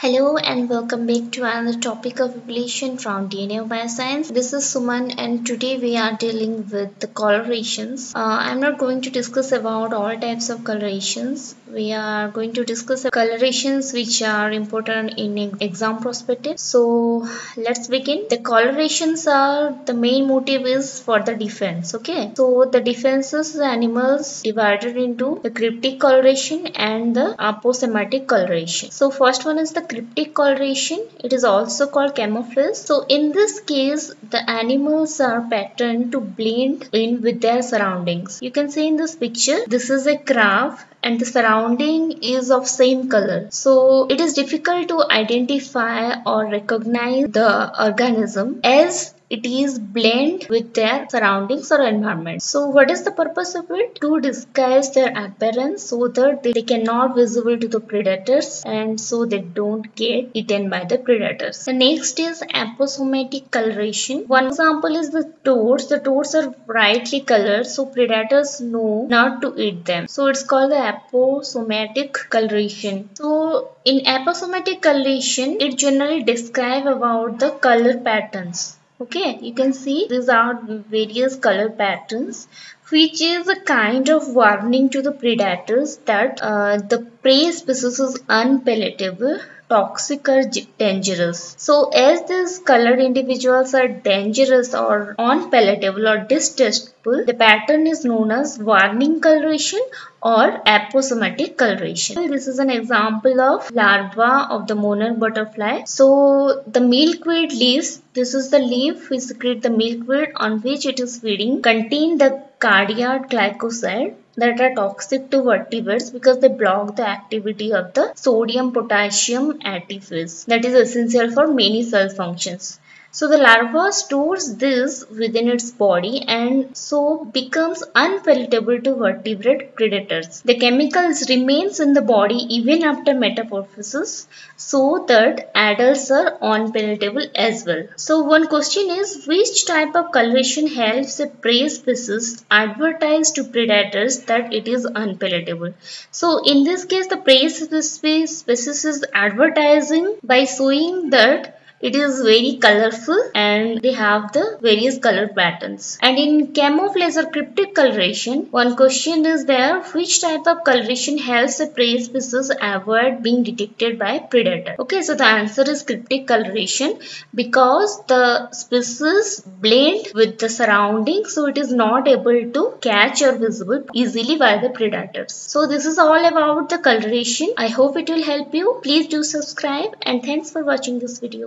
Hello and welcome back to another topic of evolution from DNA Bioscience. This is Suman and today we are dealing with the colorations. Uh, I'm not going to discuss about all types of colorations. We are going to discuss colorations which are important in exam perspective. So let's begin. The colorations are the main motive is for the defense. Okay. So the defenses the animals divided into the cryptic coloration and the aposematic coloration. So first one is the cryptic coloration. It is also called camouflage. So in this case, the animals are patterned to blend in with their surroundings. You can see in this picture, this is a crab and the surrounding is of same color. So it is difficult to identify or recognize the organism as it is blend with their surroundings or environment. So what is the purpose of it? To disguise their appearance so that they cannot be visible to the predators and so they don't get eaten by the predators. The next is aposematic coloration. One example is the toads. The toads are brightly colored so predators know not to eat them. So it's called the aposematic coloration. So in aposematic coloration it generally describe about the color patterns okay you can see these are various color patterns which is a kind of warning to the predators that uh, the prey species is unpalatable toxic or dangerous. So as these colored individuals are dangerous or unpalatable or distasteful, the pattern is known as warning coloration or aposematic coloration. This is an example of larva of the monarch butterfly. So the milkweed leaves, this is the leaf which secrete the milkweed on which it is feeding, contain the cardiac glycoside that are toxic to vertebrates because they block the activity of the sodium potassium ATPase that is essential for many cell functions. So the larva stores this within its body and so becomes unpalatable to vertebrate predators. The chemicals remains in the body even after metamorphosis so that adults are unpalatable as well. So one question is which type of coloration helps a prey species advertise to predators that it is unpalatable. So in this case the prey species is advertising by showing that it is very colorful and they have the various color patterns. And in camouflage or cryptic coloration, one question is there which type of coloration helps the prey species avoid being detected by predator. Okay, so the answer is cryptic coloration because the species blend with the surroundings so it is not able to catch or visible easily by the predators. So this is all about the coloration. I hope it will help you. Please do subscribe and thanks for watching this video.